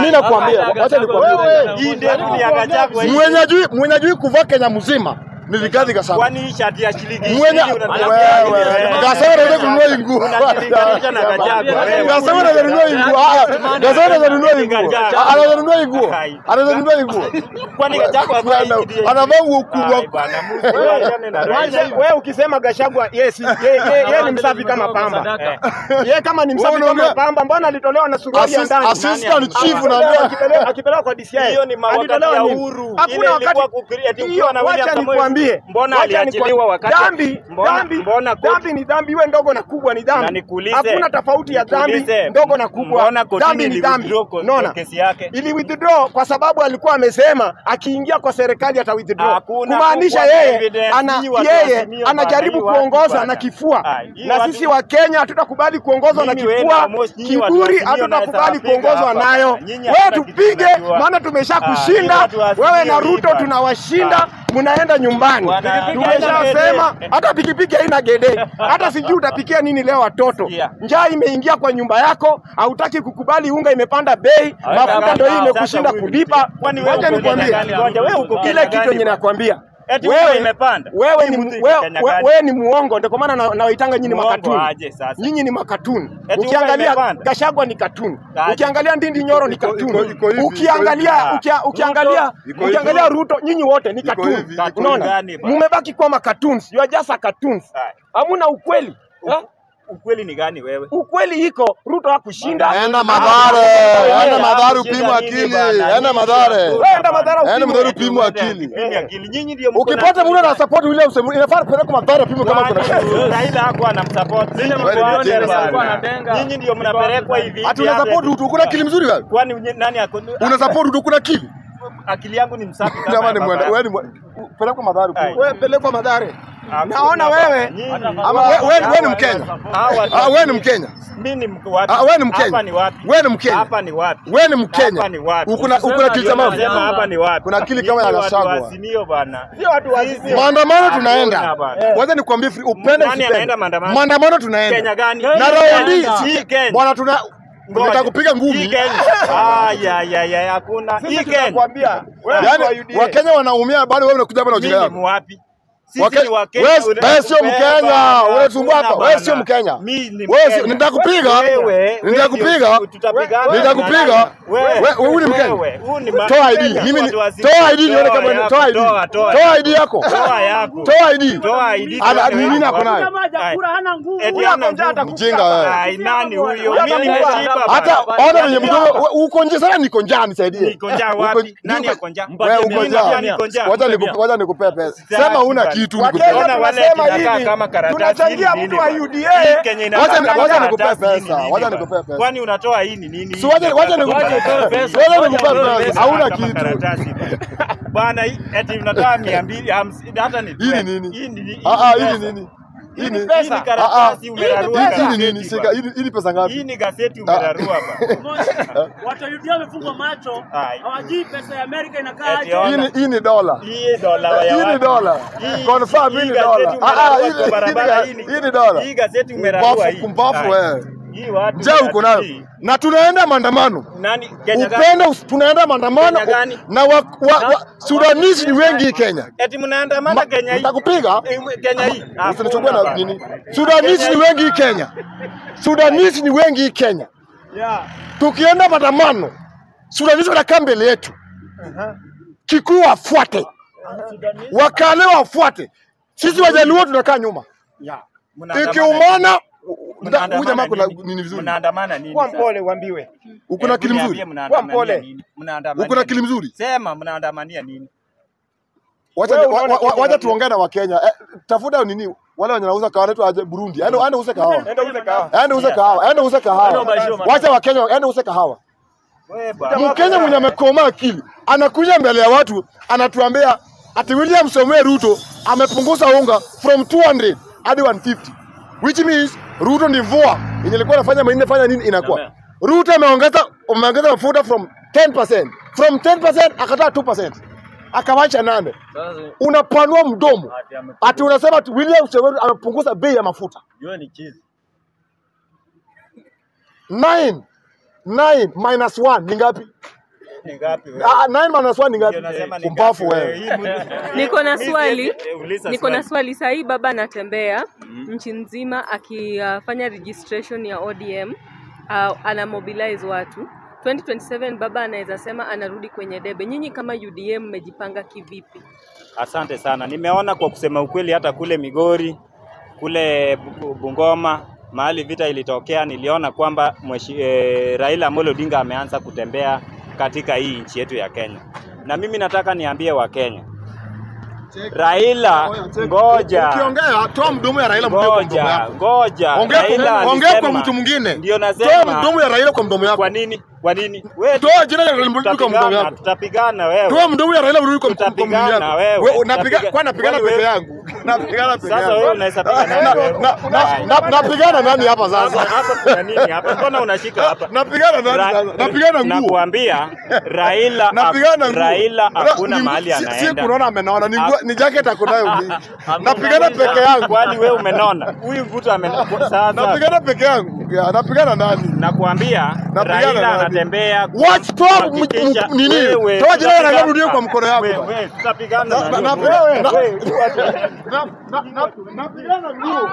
mimi nakwambia, wacha nikwambie. Mwenye ajui kuvaa Kenya mzima ni Rigathi Kwani shati ya shilingi Mwenye 20 wewe nini? Gachagua kununua nguo. Gachagua anaweza kununua nguo. Ah, Gachagua kununua nguo. Anaweza kununua nguo. Anaweza kununua nguo. Kwani Gachagua? Anavaa nguo kubwa. Wewe ukisema Gachagua yes, yeye ye, ye ni msafi kama pamba. Yeye kama ni msafi kama pamba, mbona alitolewa na suruali ya ndani? Assistant chief na akipelekwa- kwa DCI. Hiyo ni wakati ya uhuru. Hakuna wakati kukri- ati ukiwa na William Samoei- nikwambie. Mbona aliachiliwa wakati- dhambi, mbona- dhambi, mbona dhambi ni dhambi, iwe ndogo na kubwa ni dhambi. Hakuna tofauti ya dhambi ndogo na kubwa. Dhambi ni dhambi. Unaona? kesi yake? Ili withdraw kwa sababu alikuwa amesema akiingia kwa serikali ata withdraw. Kumaanisha yeye ana yeye anajaribu kuongoza na kifua. Ah, Na sisi wa Kenya hatutakubali kuongozwa na kifua. Kiburi hatutakubali kuongozwa nayo. Wewe tupige, maana tumesha Ah, kushinda. Wewe na Ruto tunawashinda, mnaenda nyumbani. Tumeshasema hata pikipiki haina gede, hata sijui utapikia nini leo watoto. Njaa imeingia kwa nyumba yako, hautaki kukubali unga imepanda bei, mafuta ndio hii imekushinda kulipa. Wacha nikwambie, ile? Ngoja, kitu yenye nakwambia Imepanda? wewe ni wewe, wewe, ni muongo, ndio kwa maana nawaitanga nyinyi makatuni. Nyinyi ni makatuni. Ukiangalia kashagwa Gashagwa ni katuni, ukiangalia Ndindi Nyoro ni katuni, ukiangalia ukiangalia ukiangalia. Ruto, nyinyi wote ni katuni. Unaona, mumebaki kuwa makatuni, you are just a cartoons. Hamuna ukweli. Ukweli ni gani wewe? Ukweli iko Ruto hakushinda. Enda Madhare, enda Madhare upimwe akili, enda Madhare. Enda Madhara Enda upimwe. Madhare upimwe akili. Mimi akili. Nyinyi ndio mko Ukipata mtu ana support William Samoei, inafaa kupeleka Madhare upimo kama kuna shida. Raila hakuwa anamsupport. Nyinyi mko mjinga bwana. sana. Nyinyi ndio mnapelekwa hivi. Ati una support. Ruto, uko na akili mzuri wewe? Kwani nani ako Una support Ruto, uko na akili? akili yangu ni msafi kama Jamani wewe ni pelekwa Madhare upimo. Wewe pelekwa Madhare. Naona wewe wewe- wewe- wewe ni Mkenya? Hawa- Ah, wewe ni Mkenya? Mimi? Ah, wewe ni Mkenya? Hapa ni wapi? Wewe ni Mkenya? Hapa ni wapi? Wewe ni Mkenya? Hapa ni wapi? Uko na uko na akili Nasema hapa ni wapi? Kuna akili kama ya Gachagua. bana. Sio watu wa Azimio. Maandamano tunaenda. Waza ni nikwambie free, upende Nani usipende. anaenda maandamano? Maandamano tunaenda. Kenya gani? Na Hii raundi si- Kenya. bwana tuna nitakupiga ngumi. Kenya. Ah, ya ya ya hakuna. Hii Kenya. wewe wa Yaani UDA. Wakenya wanaumia bado wewe unakuja hapa na ujinga Mimi yako. ni wapi? Wewe- sio Mkenya, bana, unasumbua hapa. Wewe sio. Mkenya. Wewe nitakupiga. Nitakupiga. Nitakupiga. Wewe, ni Mkenya. Toa ID. Mimi toa ID nione kama toa ID. toa, ID yako. Toa ID. Toa ID. Ana- mimi nini wewe ako wapi. nayo? Mjinga wewe. Ai, nani huyo? Mimi nimeshiba Hata ona venye mdomo uko nje sana niko njaa nisaidie. Niko njaa wapi? Nani ako njaa? Wewe uko njaa. Wacha nikupe pesa. Sema una kitu Wakenya tu Ona wale tunakaa kama karatasi tunachangia mtu wa UDA. Hii Wacha ni- wacha nikupee pesa, wacha nikupe pesa. Kwani unatoa hii ni nini? Si wacha wacha nikupe pesa. Wacha nikupe pesa. Hauna kitu. Bwana eti unatoa 250 hata ni Hii ni nini? Hii ni Ah ah, hii ni nini? Hii ni Hii ni Ah, ah. karatasi umerarua Hii- ni nini? Sika, hii ni- pesa ngapi? Hii ni gazeti umerarua bana. Watu wa UDA wamefungwa macho. Hawajui pesa ya Amerika inakaa aje. Hii ni dola. Hii dola ya Hii ni dola. Confirm hii ni dola. Ah ah, hii ni- barabara, hii ni dola. Hii gazeti umerarua hii. kumbafu wewe. Njaa uko nayo. Na tunaenda maandamano. Upende tunaenda maandamano na wa, wa, wa, Sudanese ni wengi Kenya. Eti mnaandamana Ma- Kenya hii. nitakupiga. Eh, Kenya hii. Usinichukue na nini. Sudanese ni wengi Kenya. Sudanese ni wengi Kenya. Yeah. Tukienda maandamano, Sudanese wanakaa mbele yetu. Kikuu wafuate, Wakale wafuate, sisi Wajaluo tunakaa nyuma. Yeah. Ikiumana huyu jamaa kuna nini? vizuri, Mnaandamana nini? Kwa mpole uambiwe. uko na akili mzuri, Kwa mpole. Mnaandamana. Uko na akili mzuri. Sema mnaandamania nini? Wacha tuongee na Wakenya. Eh, tafuta nini wale wenye wanauza kahawa letu aje Burundi, aende aende uze kahawa, Aende uze kahawa. aende uze kahawa, aende uze kahawa. Wacha Wakenya aende uze kahawa. Mkenya mwenye amekoma akili anakuja mbele ya watu anatuambia ati William Samoei Ruto amepunguza unga from 200 hadi 150 which means Ruto ni mvua yenye ilikuwa inafanya manini fanya nini? Inakuwa. Ruto ameongeza ameongeza mafuta from 10% from 10% akataa 2% akawacha nane. Unapanua mdomo. Ati unasema ati William Samoei amepunguza bei ya mafuta. Jua ni chizi. 9 9 minus 1 ni ngapi? Ni ngapi wewe? Ah, 9 minus 1 ni ngapi? Kumbafu wewe. Niko na swali, eh, niko na swali. sasa hii baba anatembea nchi nzima akifanya registration ya ODM, uh, ana mobilize watu 2027 baba anaweza sema anarudi kwenye debe. Nyinyi kama UDM mmejipanga kivipi? Asante sana. Nimeona kwa kusema ukweli, hata kule Migori, kule Bungoma, mahali vita ilitokea, niliona kwamba mweshi, eh, Raila Amolo Odinga ameanza kutembea katika hii nchi yetu ya Kenya, na mimi nataka niambie Wakenya, Raila, ngoja Ukiongea toa mdomo ya Raila mdomo ngoja ngoja, Ongea Raila ongea kwa mtu mwingine. Ndio nasema. Toa mdomo ya Raila kwa mdomo yako. kwa nini, kwa nini wewe Toa jina la Raila mdomo kwa mdomo yako. tutapigana wewe Toa mdomo ya Raila mdomo kwa mdomo Tutapigana yako. wewe. Unapiga kwa napigana peke yangu. Napigana. Sasa wewe unaweza piga nani Na- wewe? na- na- na- Napigana nani hapa sasa? hapa kuna nini hapa? Mbona unashika hapa? Napigana nani sasa? Napigana nguo. Nakuambia Raila Napigana nguo. Raila hakuna mahali anaenda. Si anaenda. kunaona amenona ni ni jacket akunayo mimi Napigana peke yangu. Kwani wewe umenona? Huyu mtu amenona. Sasa Napigana peke yangu. Ya, Napigana nani? nakuambia Raila anatembea Watch, m- nini? Toa jina la Raila kwa mkono yako. Wewe, tutapigana Na- Napigana nguo.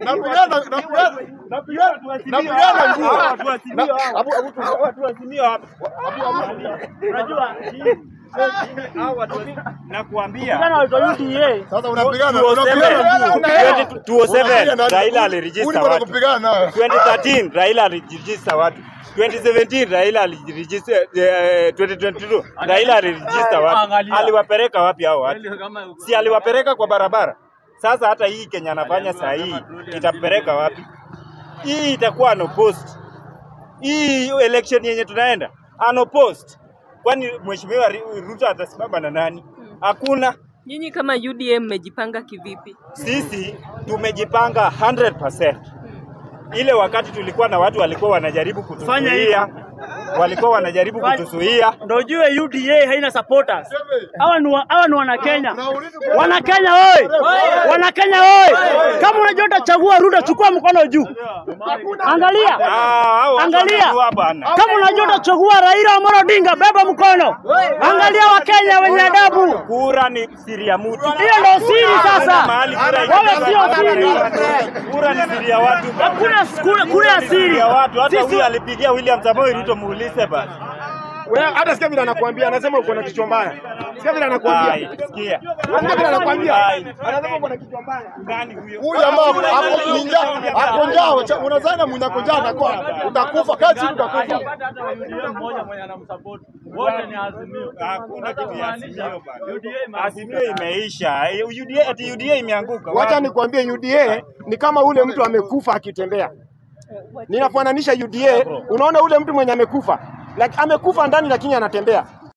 Napigana napigana napigana napigana nguo. Na- Abu- Abu- Unajua nakuambia Vijana wa UDA Sasa unapigana 207 unapigana nguo. 207 Raila alirejista watu. 2013 Raila alirejista watu. 2017 Raila aliregister eh, 2022 Raila aliregister wapi? Aliwapeleka wapi hao watu? Si aliwapeleka kwa barabara. Sasa hata hii Kenya anafanya saa hii itapeleka wapi? Hii itakuwa no post. Hii election yenye tunaenda ano post. Kwani mheshimiwa Ru- Ruto atasimama na nani? Hakuna. Nyinyi kama UDM mmejipanga kivipi? Sisi tumejipanga 100%. Ile wakati tulikuwa na watu walikuwa wanajaribu kutuzuia, walikuwa wanajaribu kutuzuia. ndio ujue UDA haina supporters. Hawa ni wa- hawa ni wana Kenya. Unauliza- Wana Kenya oi! Wana Kenya oi! Kama unajua utachagua Ruto, chukua mkono juu. Angalia. Ah, Angalia. Kama unajua utachagua Raila Amolo Odinga, beba mkono. Angalia Wakenya wenye adabu. Kura ni siri ya mtu. Hiyo ndio siri sasa. Wewe sio siri. Kura ni siri ya watu. Hakuna kura ya siri ya watu. Hata huyu alipigia William Samoei Ruto muulize basi. Wewe hata sikia vile anakuambia, anasema uko na kichwa mbaya. Sikia vile anakuambia. Sikia. Sikia vile anakuambia. Anasema uko na kichwa mbaya. Nani huyo? Huyu jamaa hapo ni njaa, ako njaa, unadhani mwenye ako njaa atakuwa utakufa, kati utakufa. Mmoja mwenye anamsupport. Wote ni azimio. Hakuna kitu ya Azimio bana. Azimio imeisha. UDA ati UDA imeanguka. Wacha nikwambie UDA ni kama ule mtu amekufa akitembea. Ninafananisha UDA, unaona ule mtu mwenye amekufa, like amekufa ndani lakini anatembea.